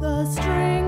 The street.